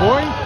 Boy.